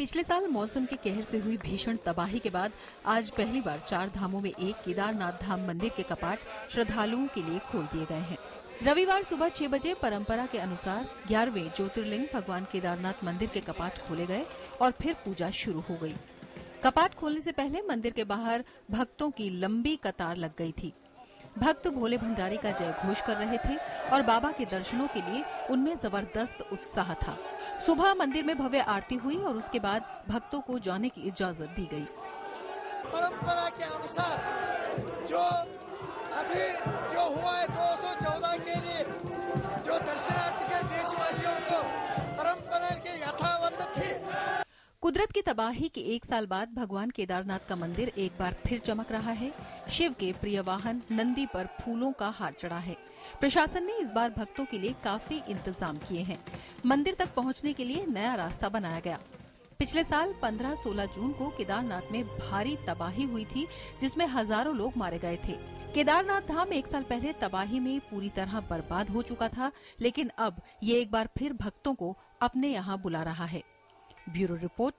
पिछले साल मौसम के कहर से हुई भीषण तबाही के बाद आज पहली बार चार धामों में एक केदारनाथ धाम मंदिर के कपाट श्रद्धालुओं के लिए खोल दिए गए हैं। रविवार सुबह छह बजे परंपरा के अनुसार ग्यारहवें ज्योतिर्लिंग भगवान केदारनाथ मंदिर के कपाट खोले गए और फिर पूजा शुरू हो गई। कपाट खोलने से पहले मंदिर के बाहर भक्तों की लंबी कतार लग गई थी। भक्त भोले भंडारी का जय घोष कर रहे थे और बाबा के दर्शनों के लिए उनमें ज़बरदस्त उत्साह था। सुबह मंदिर में भव्य आरती हुई और उसके बाद भक्तों को जाने की इजाज़त दी गई। परंपरा के अनुसार जो अभी जो हुआ है 214 के लिए कुदरत की तबाही के एक साल बाद भगवान केदारनाथ का मंदिर एक बार फिर चमक रहा है। शिव के प्रिय वाहन नंदी पर फूलों का हार चढ़ा है। प्रशासन ने इस बार भक्तों के लिए काफ़ी इंतज़ाम किए हैं। मंदिर तक पहुँचने के लिए नया रास्ता बनाया गया। पिछले साल 15-16 जून को केदारनाथ में भारी तबाही हुई थी, जिसमें हज़ारों लोग मारे गए थे। केदारनाथ धाम एक साल पहले तबाही में पूरी तरह बर्बाद हो चुका था, लेकिन अब ये एक बार फिर भक्तों को अपने यहाँ बुला रहा है। Bureau Report